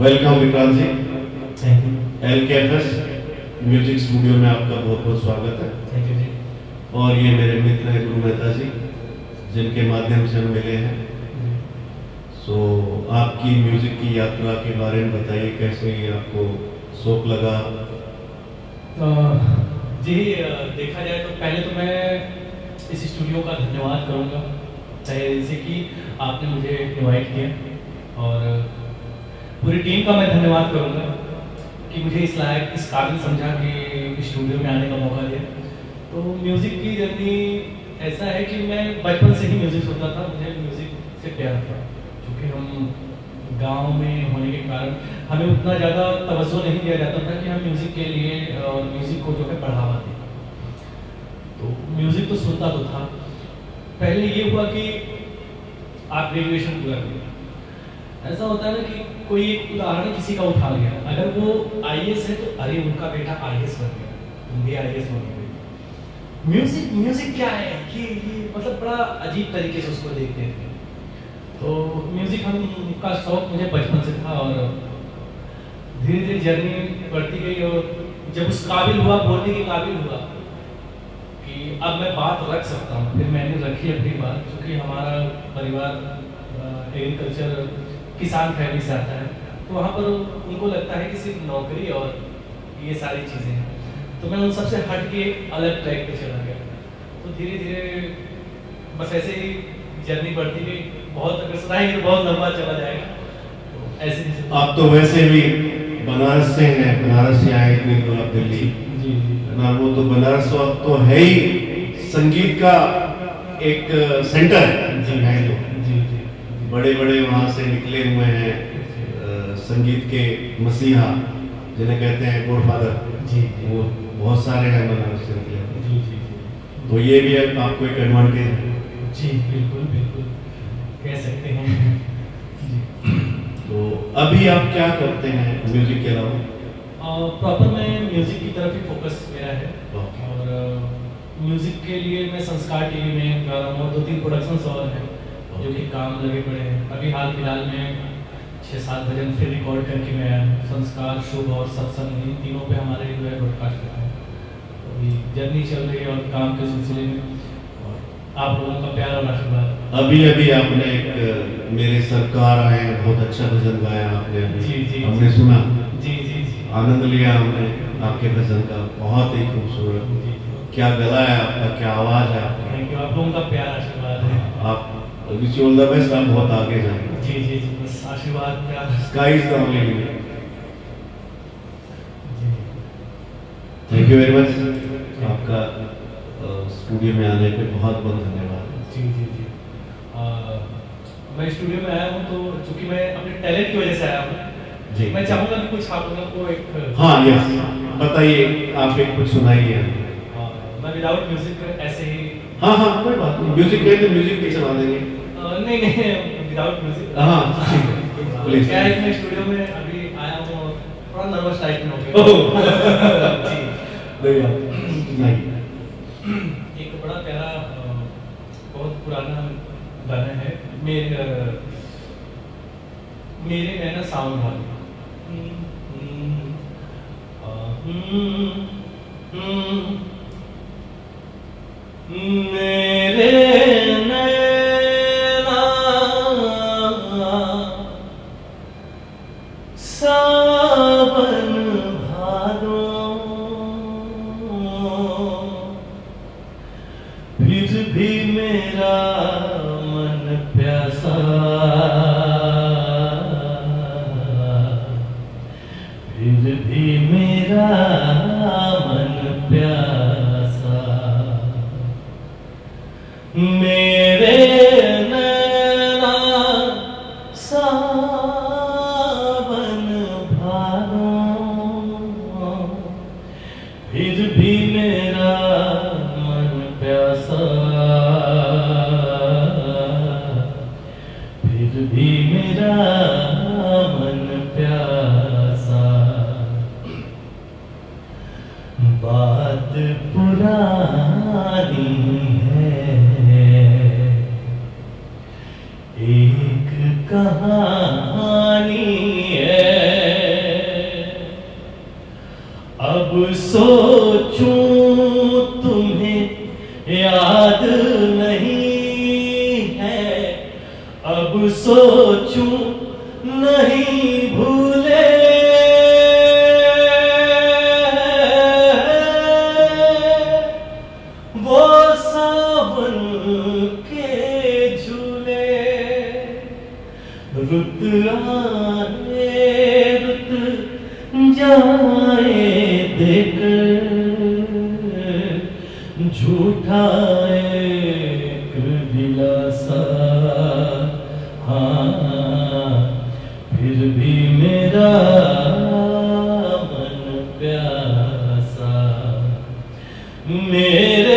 Welcome Vikrant ji thank you L K F S music studio में आपका बहुत बहुत स्वागत है। Thank you ji. और ये मेरे मित्र हैं गुरु मेहता जी जिनके माध्यम से हम मिले हैं। सो so, आपकी म्यूज़िक की यात्रा के बारे में बताइए कैसे ये आपको शौक लगा? तो जी देखा जाए तो पहले तो मैं इस स्टूडियो का धन्यवाद करूँगा। चाहे जैसे कि आपने मुझे इनवाइट किया और पूरी टीम का मैं धन्यवाद करूँगा कि मुझे इस लायक, इस काबिल समझा कि स्टूडियो में आने का मौका दिया। तो म्यूज़िक की जर्नी ऐसा है कि मैं बचपन से ही म्यूज़िक सुनता था, मुझे म्यूज़िक से प्यार था क्योंकि हम गाँव में होने के कारण हमें उतना ज़्यादा तवज्जो नहीं दिया जाता था कि हम म्यूज़िक के लिए और म्यूज़िक को जो है बढ़ावा दें। तो म्यूज़िक तो सुनता तो था। पहले ये हुआ कि आप ग्रेजुएशन पूरा किया ऐसा होता है ना कि कोई एक उदाहरण किसी का उठा लिया। अगर वो आईएएस है तो अरे उनका बेटा आईएएस बन गया। तुम भी आई बन गए। म्यूज़िक म्यूज़िक क्या है? ये मतलब बड़ा अजीब तरीके से उसको देखते थे तो म्यूज़िक हम का शौक मुझे बचपन से था और धीरे धीरे जर्नी बढ़ती गई और जब उस काबिल हुआ, बोलने के काबिल हुआ कि अब मैं बात रख सकता हूँ। फिर मैंने रखी अपनी बात क्योंकि हमारा परिवार एग्रीकल्चर किसान फैमिली से आता है। तो वहाँ पर उनको लगता है कि सिर्फ़ नौकरी और ये सारी चीज़ें हैं। तो मैं उन सबसे हट के अलग ट्रैक पे चला गया। तो धीरे धीरे बस ऐसे ही जर्नी बढ़ती गई। बहुत अगर सुनाएँगे तो बहुत लंबा चला जाएगा। तो ऐसे ही आप तो वैसे भी बनारस से हैं। बनारस से आए इतनी दूर आप दिल्ली। जी ना वो तो बनारस तो तो है ही। संगीत का एक सेंटर है। जी है जी बड़े बड़े वहाँ से निकले हुए हैं संगीत के मसीहा जिन्हें कहते हैं गॉडफादर जी वो बहुत सारे हैं बनारस से निकले जी जी जी। तो ये भी अब आपको एक एडवांटेज है जी बिल्कुल बिल्कुल। कह सकते हैं। तो अभी आप क्या करते हैं म्यूज़िक के अलावा? प्रॉपर मैं म्यूज़िक की तरफ़ ही फोकस मेरा है। और म्यूज़िक के लिए मैं संस्कार टीवी में गा रहा हूँ दो तीन प्रोडक्शंस और हैं। जो कि काम लगे पड़े हैं। अभी हाल फ़िलहाल में छः सात भजन फिर रिकॉर्ड करके मैं संस्कार शुभ और सत्संग इन तीनों पे हमारे जो है ब्रॉडकास्ट करते हैं। तो अभी जर्नी चल रही है और काम के सिलसिले में। और आप लोगों का प्यार और आशीर्वाद। अभी अभी आपने एक मेरे सरकार आए बहुत अच्छा भजन गाया आपने। जी, जी, हमने सुना। जी जी जी। आनंद लिया हमने आपके भजन का। बहुत ही खूबसूरत। क्या गला है आपका? क्या आवाज़ है आपका? थैंक यू आप लोगों का प्यार आशीर्वाद है। आप wish you all the best आप बहुत आगे जाएँगे। जी जी जी बस आशीर्वाद प्यार। Sky is the only thank you very much आपका स्टूडियो में आने पे बहुत बहुत धन्यवाद। जी जी जी। आ, मैं स्टूडियो में आया हूँ तो चूँकि मैं अपने टैलेंट की वजह से आया हूँ जी। मैं चाहूँगा कि कुछ आप लोगों को एक हाँ यस बताइए आप एक कुछ सुनाइए। मैं विदाउट म्यूज़िक ऐसे ही हाँ हाँ कोई बात नहीं। म्यूज़िक कहें तो म्यूज़िक भी चला देंगे। नहीं नहीं विदाउट म्यूज़िक हाँ ठीक है प्लीज़ क्या है मैं स्टूडियो में अभी आया हूँ थोड़ा नर्वस टाइप में हो गया। जी। आप नहीं एक बड़ा प्यारा बहुत पुराना गाना है। मेरे मेरे नैना सावन वाले। मेरे भी मेरा मन प्यासा। मेरे नैना सावन सोचूं तुम्हें याद नहीं है। अब सोचूं नहीं भूले। वो सावन के झूले रुत आए रुत जाए। देख झूठा एक दिलासा। हाँ फिर भी मेरा मन प्यासा। मेरे